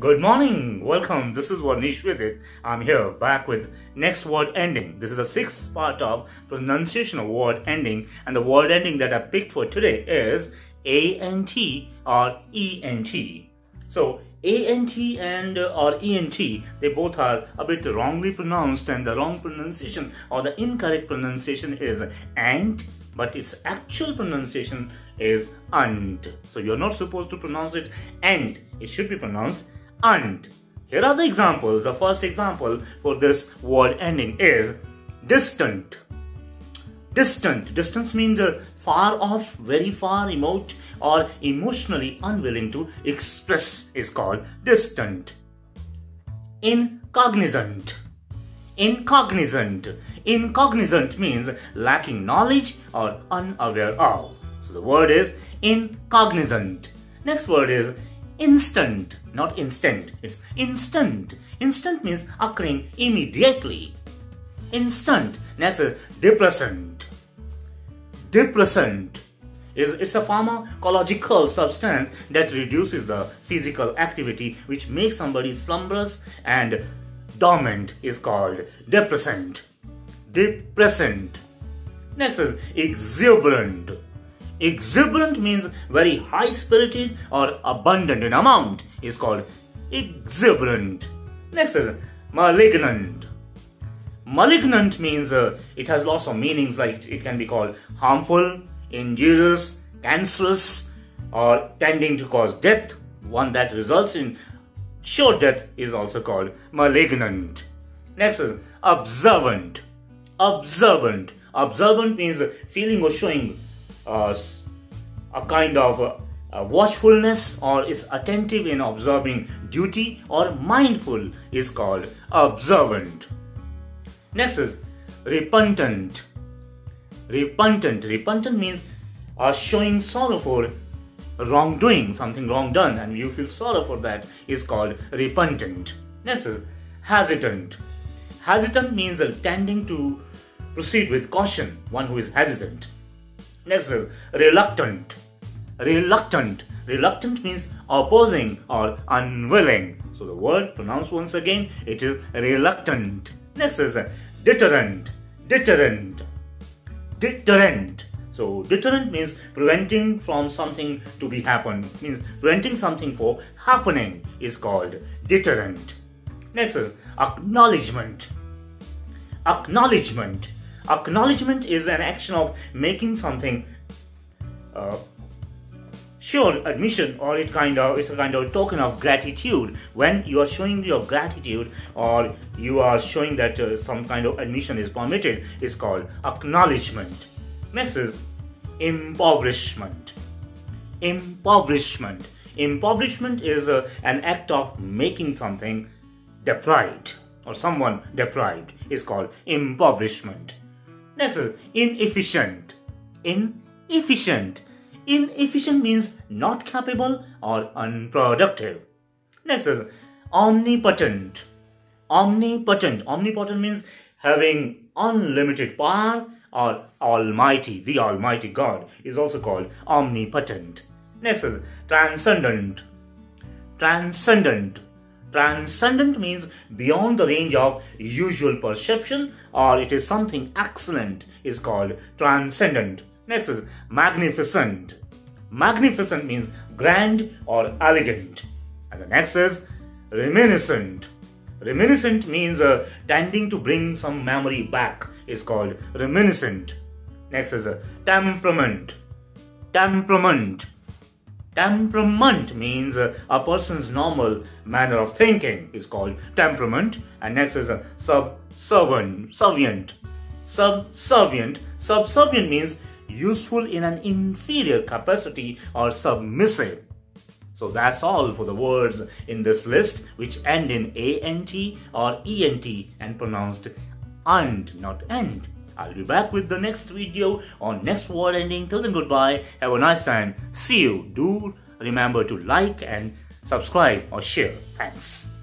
Good morning, welcome. This is Varnish with it. I'm here back with next word ending. This is the sixth part of pronunciation of word ending, and the word ending that I picked for today is ANT or ENT. So ANT and uh, or ENT, they both are a bit wrongly pronounced, and the wrong pronunciation or the incorrect pronunciation is ant, but its actual pronunciation is ant. So you're not supposed to pronounce it ant, it should be pronounced and. Here are the examples. The first example for this word ending is distant. Distant. Distance means uh, far off, very far, remote, or emotionally unwilling to express is called distant. Incognizant. Incognizant. Incognizant means lacking knowledge or unaware of. So the word is incognizant. Next word is instant, not instant. It's instant. Instant means occurring immediately. Instant. Next is depressant. Depressant is it's a pharmacological substance that reduces the physical activity which makes somebody slumberous and dormant is called depressant. Depressant. Next is exuberant Exuberant means very high spirited or abundant in amount is called exuberant. Next is malignant. Malignant means uh, it has lots of meanings like it can be called harmful, injurious, cancerous or tending to cause death. One that results in sure death is also called malignant. Next is observant. Observant. Observant means feeling or showing uh, a kind of uh, watchfulness or is attentive in observing duty or mindful is called observant. Next is repentant. Repentant. Repentant means uh, showing sorrow for wrongdoing, something wrong done, and you feel sorrow for that is called repentant. Next is hesitant. Hesitant means uh, tending to proceed with caution, one who is hesitant. Next is reluctant. Reluctant. Reluctant means opposing or unwilling. So the word pronounced once again, it is reluctant. Next is deterrent. Deterrent. Deterrent. So deterrent means preventing from something to be happen. Means preventing something for happening is called deterrent. Next is acknowledgement. Acknowledgement Acknowledgement is an action of making something uh, sure admission or it kind of it's a kind of token of gratitude. When you are showing your gratitude or you are showing that uh, some kind of admission is permitted is called acknowledgement. Next is impoverishment. Impoverishment. Impoverishment is uh, an act of making something deprived or someone deprived. Is called impoverishment Next is inefficient. Inefficient. Inefficient means not capable or unproductive. Next is omnipotent. Omnipotent. Omnipotent means having unlimited power or almighty. The almighty God is also called omnipotent. Next is transcendent. Transcendent. Transcendent means beyond the range of usual perception or it is something excellent is called transcendent. Next is magnificent. Magnificent means grand or elegant. And the next is reminiscent. Reminiscent means uh, tending to bring some memory back is called reminiscent. Next is uh, temperament. Temperament Temperament means uh, a person's normal manner of thinking is called temperament. And next is a subservient. Subservient. Subservient. Subservient means useful in an inferior capacity or submissive. So that's all for the words in this list which end in ANT or ENT and pronounced and, not end. I'll be back with the next video on next word ending. Till then, goodbye. Have a nice time. See you. Do remember to like and subscribe or share. Thanks.